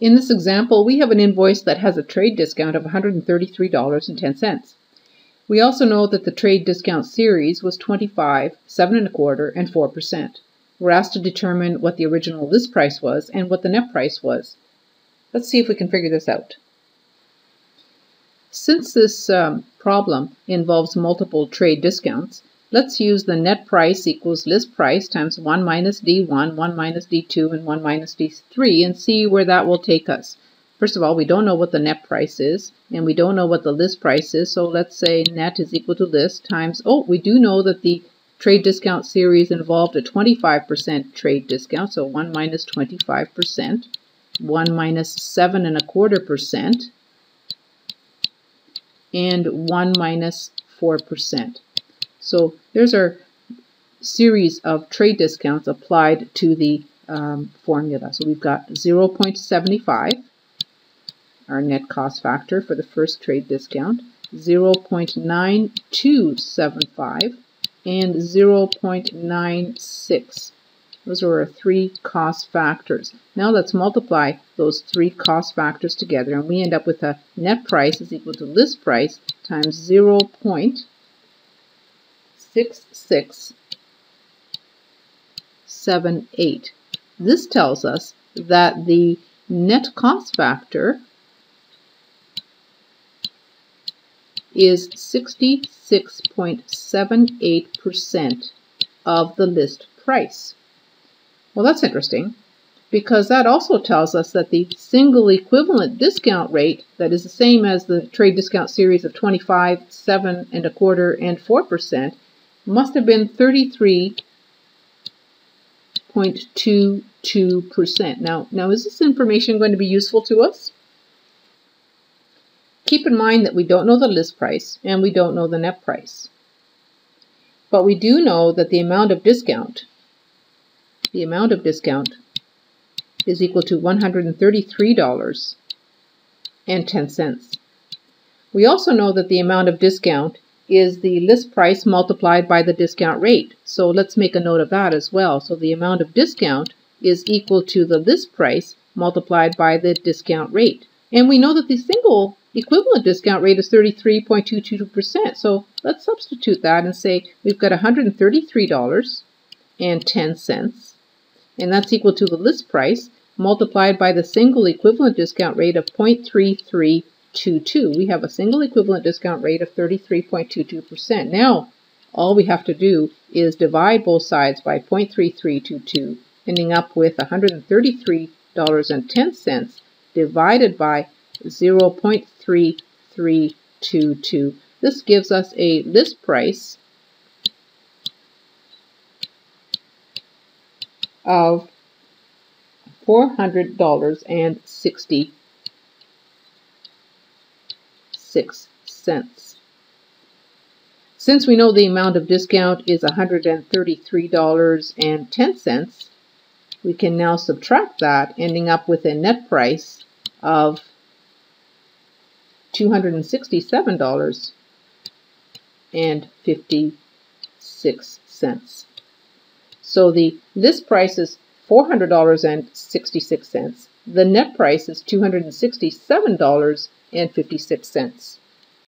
In this example, we have an invoice that has a trade discount of $133.10. We also know that the trade discount series was 25, 7 and a quarter, and 4%. We're asked to determine what the original list price was and what the net price was. Let's see if we can figure this out. Since this um, problem involves multiple trade discounts, Let's use the net price equals list price times 1 minus D1, 1 minus D2, and 1 minus D3 and see where that will take us. First of all, we don't know what the net price is, and we don't know what the list price is, so let's say net is equal to list times, oh, we do know that the trade discount series involved a 25% trade discount, so 1 minus 25%, 1 minus 7 and a quarter percent, and 1 minus 4%. So there's our series of trade discounts applied to the um, formula. So we've got 0.75, our net cost factor for the first trade discount, 0.9275, and 0.96. Those are our three cost factors. Now let's multiply those three cost factors together and we end up with a net price is equal to list price times 0. 6678. This tells us that the net cost factor is 66.78% of the list price. Well, that's interesting because that also tells us that the single equivalent discount rate that is the same as the trade discount series of 25, 7 and a quarter and 4% must have been 33.22%. Now, now is this information going to be useful to us? Keep in mind that we don't know the list price and we don't know the net price. But we do know that the amount of discount, the amount of discount is equal to $133.10. We also know that the amount of discount is the list price multiplied by the discount rate. So let's make a note of that as well. So the amount of discount is equal to the list price multiplied by the discount rate. And we know that the single equivalent discount rate is 33.22%. So let's substitute that and say we've got $133.10, and that's equal to the list price multiplied by the single equivalent discount rate of 0.33 0.22. We have a single equivalent discount rate of 33.22%. Now, all we have to do is divide both sides by 0.3322, ending up with $133.10 divided by 0.3322. This gives us a list price of $400.60 six cents. Since we know the amount of discount is $133.10, we can now subtract that, ending up with a net price of $267.56. So the list price is $400.66. The net price is $267.56 and 56 cents.